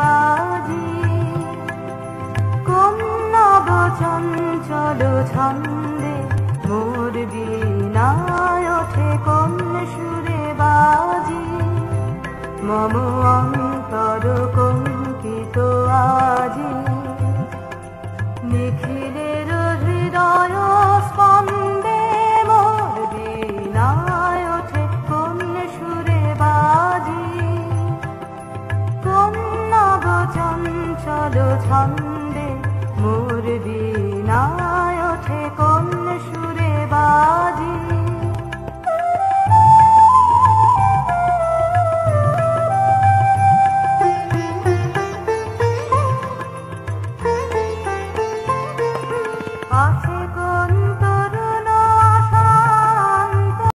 বাজি। কোন নবচঞ্চল ছন্দে, মোর বিনায় ওঠে কম সুরে বাজি। মম অন্তর কঙ্কিত আজি। নিখিলের হৃদয় স্পন্দে, মোর বিনায় চঞ্চল ছন্দে মোর বীণায় ওঠে কোন সুরে বাজি। আছে